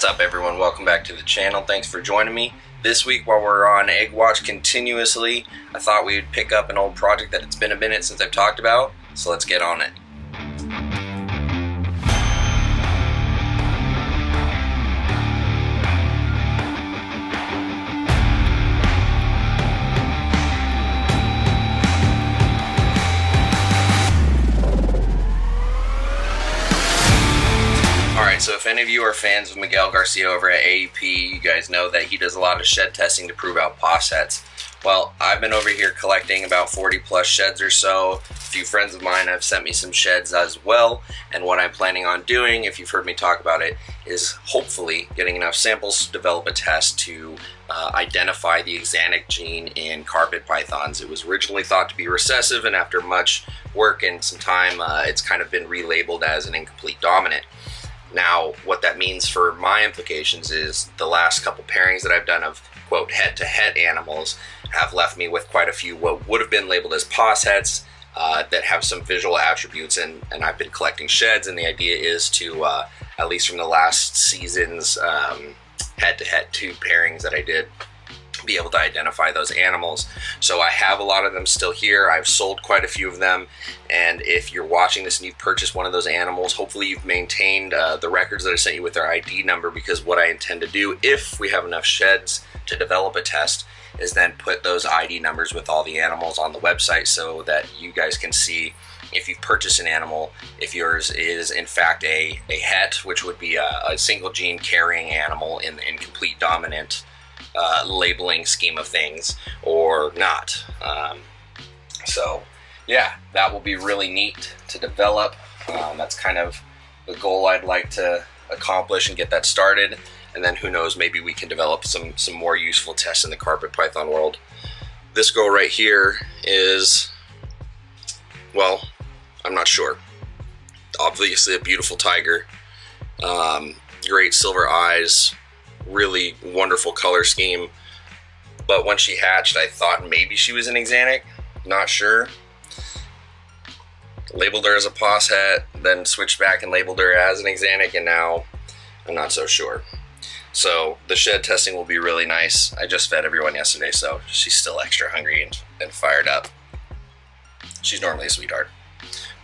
What's up everyone? Welcome back to the channel. Thanks for joining me. This week while we're on Egg Watch continuously, I thought we would pick up an old project that it's been a minute since I've talked about, so let's get on it. So if any of you are fans of Miguel Garcia over at AEP, you guys know that he does a lot of shed testing to prove out POS hets. Well, I've been over here collecting about 40 plus sheds or so. A few friends of mine have sent me some sheds as well, and what I'm planning on doing, if you've heard me talk about it, is hopefully getting enough samples to develop a test to uh, identify the axanthic gene in carpet pythons. It was originally thought to be recessive, and after much work and some time, uh, it's kind of been relabeled as an incomplete dominant. Now, what that means for my implications is the last couple pairings that I've done of quote het to het animals have left me with quite a few what would have been labeled as POS hets uh, that have some visual attributes, and, and I've been collecting sheds, and the idea is to, uh, at least from the last season's het to het two pairings that I did, be able to identify those animals. So I have a lot of them still here. I've sold quite a few of them. And if you're watching this and you've purchased one of those animals, hopefully you've maintained uh, the records that I sent you with their ID number because what I intend to do, if we have enough sheds to develop a test, is then put those ID numbers with all the animals on the website so that you guys can see if you've purchased an animal, if yours is in fact a, a het, which would be a, a single gene carrying animal in the incomplete dominant uh, labeling scheme of things or not. Um, so, yeah, that will be really neat to develop. Um, that's kind of the goal I'd like to accomplish and get that started. And then who knows, maybe we can develop some, some more useful tests in the carpet python world. This girl right here is, well, I'm not sure. Obviously, a beautiful tiger. Um, great silver eyes, really wonderful color scheme. But when she hatched, I thought maybe she was an axanthic. Not sure. Labeled her as a POS then switched back and labeled her as an axanthic, and now I'm not so sure. So the shed testing will be really nice. I just fed everyone yesterday, so she's still extra hungry and, and fired up. She's normally a sweetheart.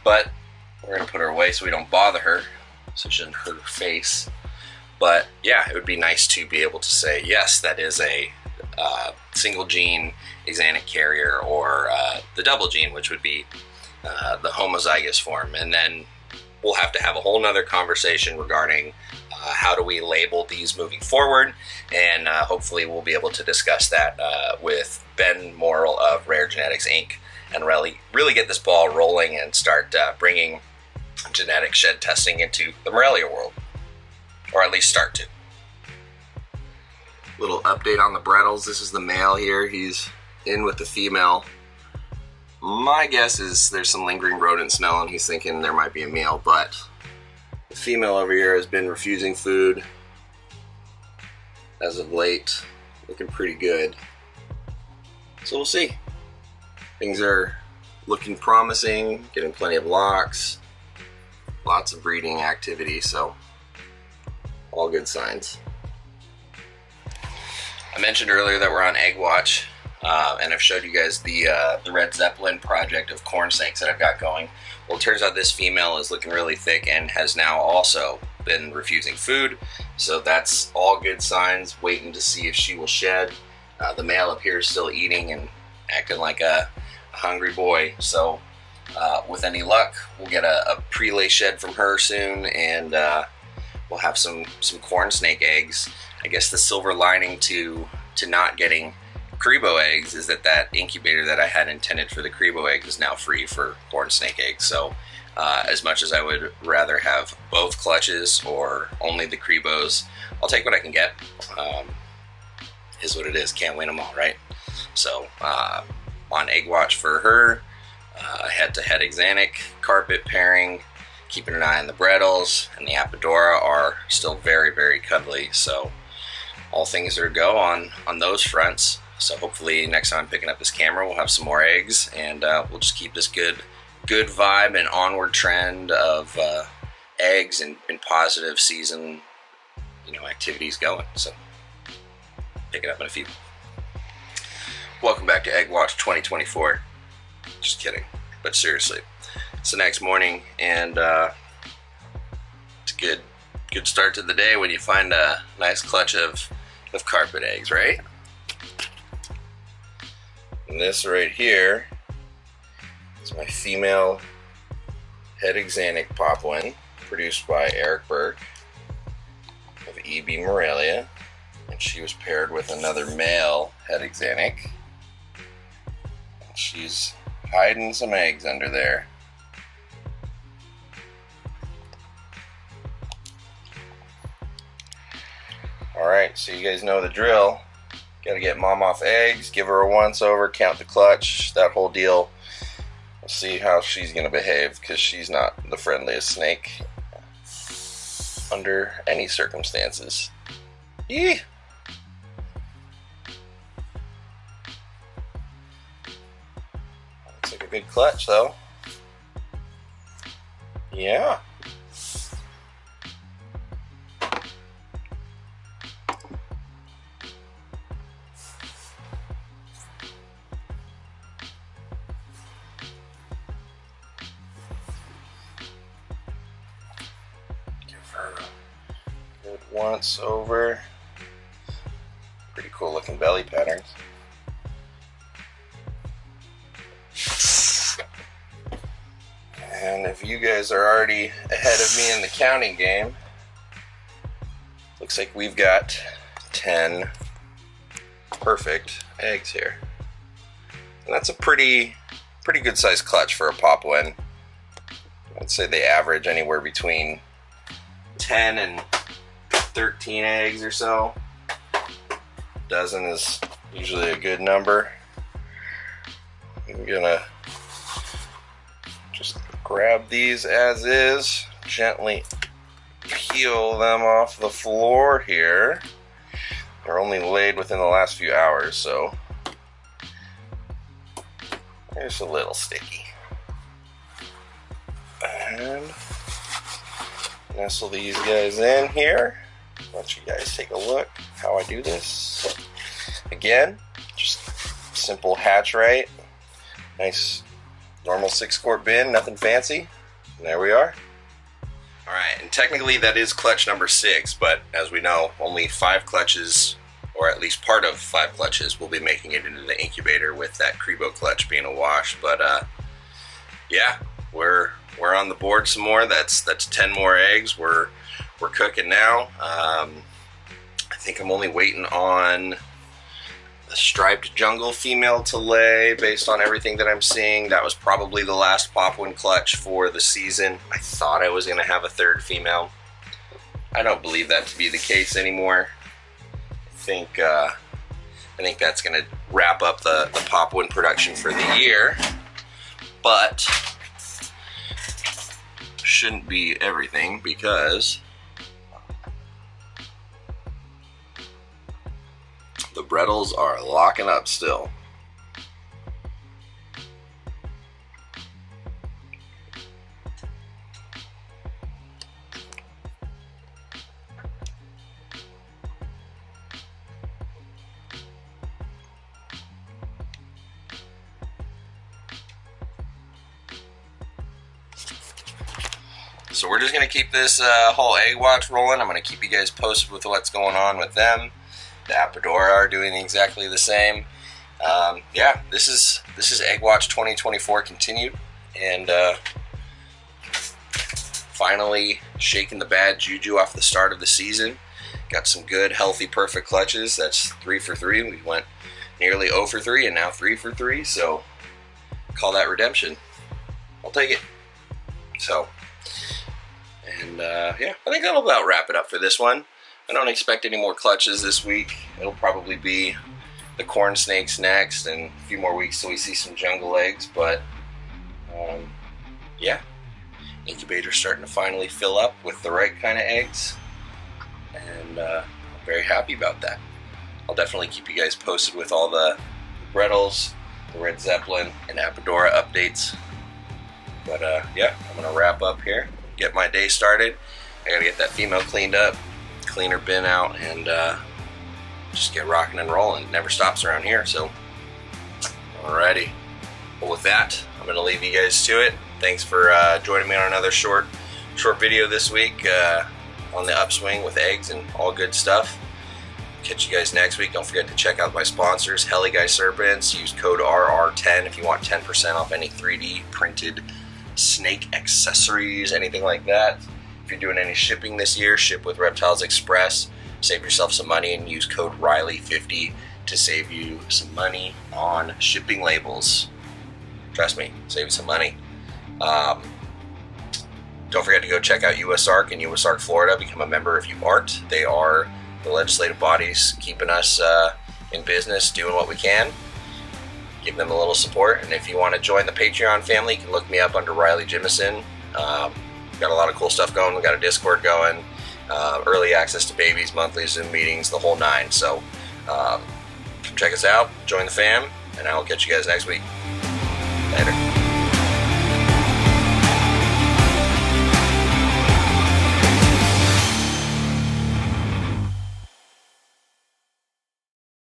But we're gonna put her away so we don't bother her, so she doesn't hurt her face. But yeah, it would be nice to be able to say, yes, that is a uh, single gene axanthic carrier or uh, the double gene, which would be uh, the homozygous form. And then we'll have to have a whole nother conversation regarding uh, how do we label these moving forward. And uh, hopefully we'll be able to discuss that uh, with Ben Morrill of Rare Genetics Inc. and really, really get this ball rolling and start bringing genetic shed testing into the Morelia world or at least start to. Little update on the Bredls. This is the male here. He's in with the female. My guess is there's some lingering rodent smell and he's thinking there might be a male, but the female over here has been refusing food as of late. Looking pretty good. So we'll see. Things are looking promising, getting plenty of locks, lots of breeding activity, so all good signs. I mentioned earlier that we're on Egg Watch, uh, and I've showed you guys the uh, the Red Zeppelin project of corn snakes that I've got going. Well, it turns out this female is looking really thick and has now also been refusing food, so that's all good signs. Waiting to see if she will shed. Uh, the male up here is still eating and acting like a, a hungry boy, so uh, with any luck, we'll get a, a pre-lay shed from her soon, and uh, we'll have some some corn snake eggs. I guess the silver lining to to not getting Caribou eggs is that that incubator that I had intended for the Caribou eggs is now free for corn snake eggs. So uh, as much as I would rather have both clutches or only the Caribous, I'll take what I can get. Um, is what it is. Can't win them all, right? So uh, on egg watch for her, uh, het-to-het axanthic carpet pairing keeping an eye on the Bredls and the Apodora are still very, very cuddly. So all things are go on on those fronts. So hopefully next time I'm picking up this camera, we'll have some more eggs, and uh, we'll just keep this good, good vibe and onward trend of uh, eggs and, and positive season you know activities going. So pick it up in a few. Welcome back to Egg Watch 2024. Just kidding, but seriously, it's the next morning and uh, it's a good good start to the day when you find a nice clutch of of carpet eggs, right? And this right here is my female het axanthic poplin produced by Eric Burke of EB Morelia. And she was paired with another male het axanthic. She's hiding some eggs under there. Alright, so you guys know the drill. Gotta get mom off eggs, give her a once over, count the clutch, that whole deal. We'll see how she's gonna behave because she's not the friendliest snake under any circumstances. Yee! Looks like a good clutch though. Yeah. Once over. Pretty cool looking belly patterns. And if you guys are already ahead of me in the counting game, looks like we've got 10 perfect eggs here. And that's a pretty pretty good sized clutch for a poplin. I'd say they average anywhere between 10 and 13 eggs or so. Dozen is usually a good number. I'm gonna just grab these as is, gently peel them off the floor here. They're only laid within the last few hours, so they're just a little sticky. And nestle these guys in here. Let you guys take a look how I do this. Again, just simple hatch right. Nice normal six quart bin, nothing fancy. And there we are. All right, and technically that is clutch number six, but as we know, only five clutches, or at least part of five clutches, will be making it into the incubator with that Crebo clutch being a wash. But uh, yeah, we're we're on the board some more. That's that's ten more eggs. We're we're cooking now. Um, I think I'm only waiting on the striped jungle female to lay based on everything that I'm seeing. That was probably the last poplin clutch for the season. I thought I was going to have a third female. I don't believe that to be the case anymore. I think uh, I think that's going to wrap up the, the poplin production for the year. But shouldn't be everything because Bredls are locking up still. So we're just gonna keep this uh, whole egg watch rolling. I'm gonna keep you guys posted with what's going on with them. The Apodora are doing exactly the same. Um, yeah, this is this is Egg Watch 2024 continued, and uh, finally shaking the bad juju off the start of the season. Got some good, healthy, perfect clutches. That's three for three. We went nearly 0 for three, and now three for three. So call that redemption. I'll take it. So. And uh, yeah, I think that'll about wrap it up for this one. I don't expect any more clutches this week. It'll probably be the corn snakes next, and a few more weeks till we see some jungle eggs. But um, yeah, incubator's starting to finally fill up with the right kind of eggs, and uh, I'm very happy about that. I'll definitely keep you guys posted with all the Bredls, the Red Zeppelin, and Apodora updates. But uh, yeah, I'm gonna wrap up here get my day started. I gotta get that female cleaned up, cleaner bin out and uh, just get rocking and rolling. It never stops around here. So, alrighty. Well, with that, I'm to leave you guys to it. Thanks for uh, joining me on another short, short video this week uh, on the upswing with eggs and all good stuff. Catch you guys next week. Don't forget to check out my sponsors, Heli Guy Serpents. Use code RR10 if you want 10% off any 3D printed snake accessories, anything like that. If you're doing any shipping this year, ship with Reptiles Express. Save yourself some money and use code Riley50 to save you some money on shipping labels. Trust me, save you some money. Um, don't forget to go check out USARK and USARK Florida. Become a member if you aren't. They are the legislative bodies keeping us uh, in business, doing what we can. Give them a little support. And if you want to join the Patreon family, you can look me up under Riley Jimison. Um, got a lot of cool stuff going. We got a Discord going, uh, early access to babies, monthly Zoom meetings, the whole nine. So um, check us out, join the fam, and I will catch you guys next week. Later.